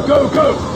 go, go! go!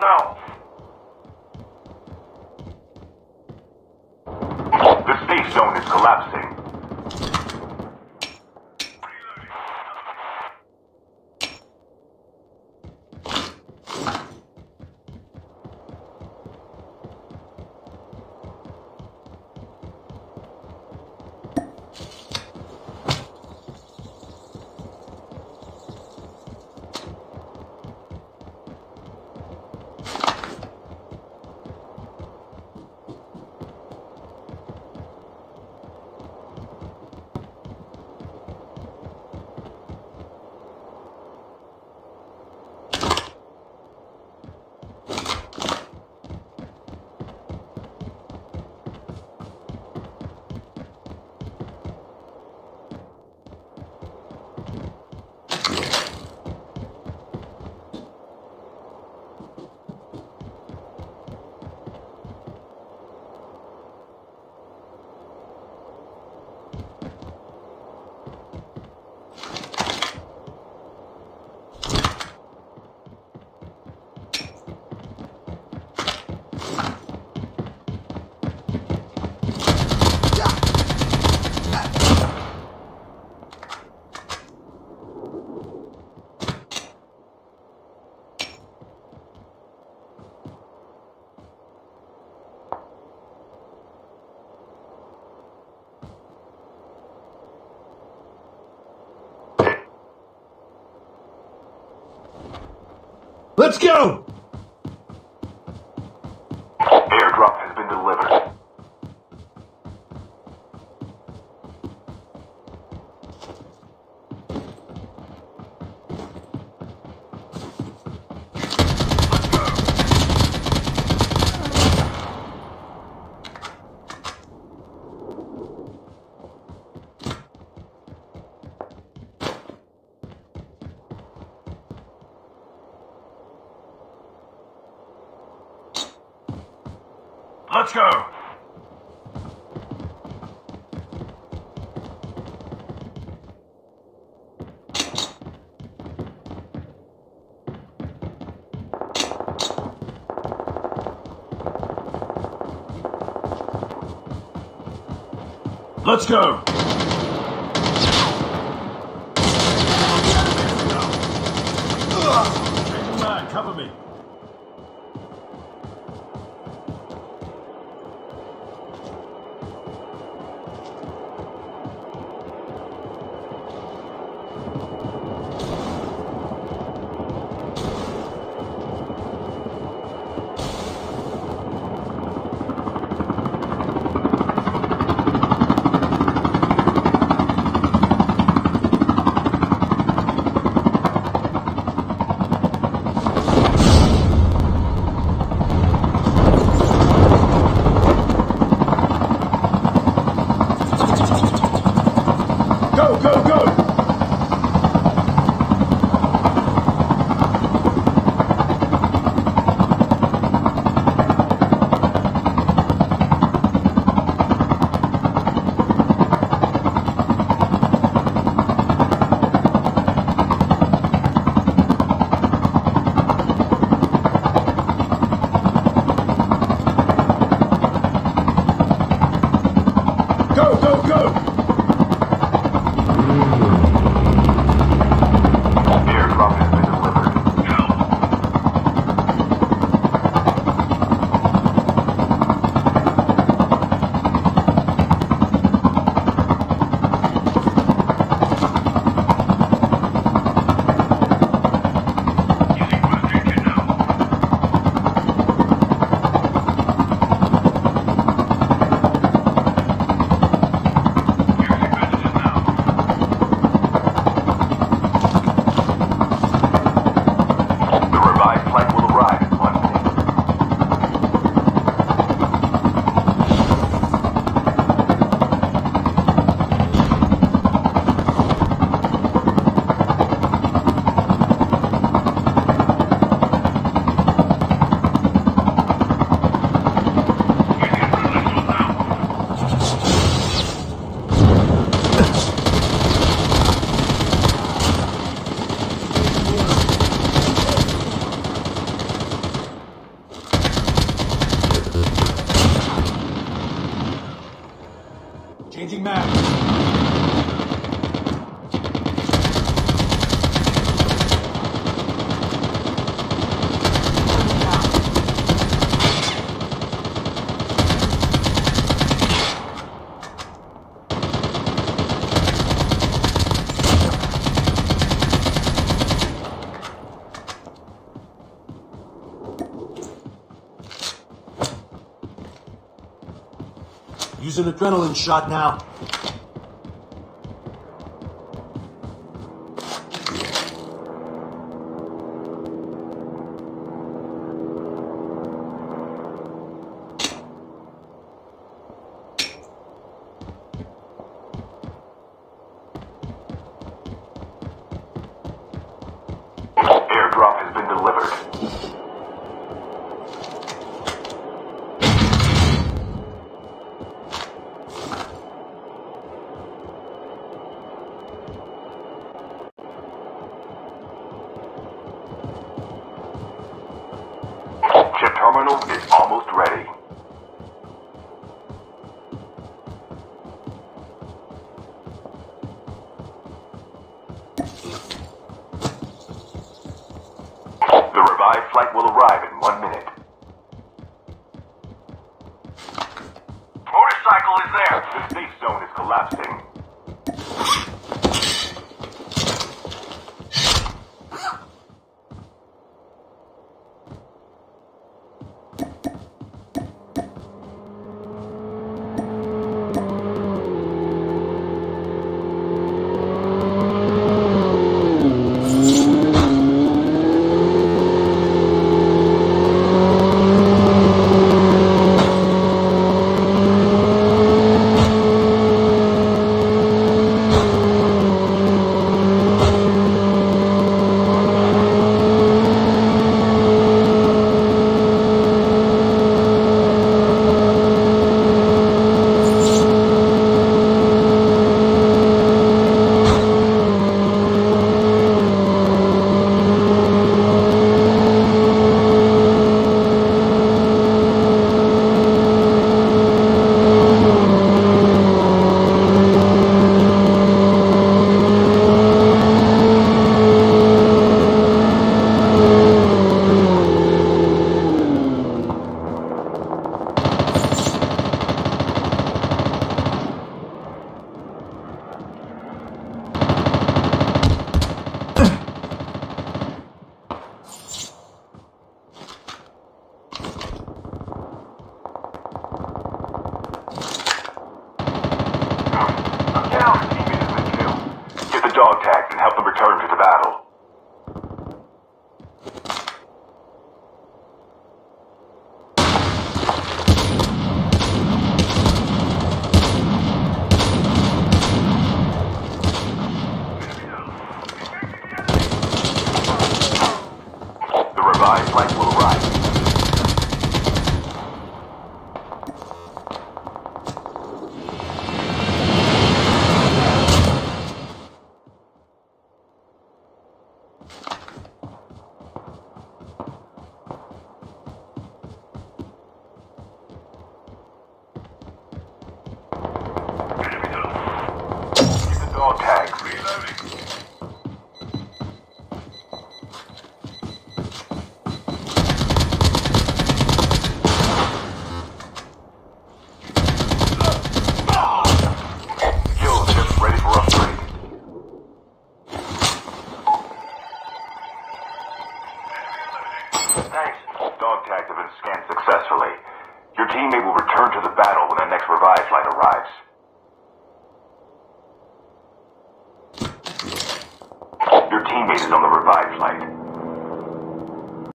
now. The safe zone is collapsing. Let's go! Let's go. Let's go. Use an adrenaline shot now.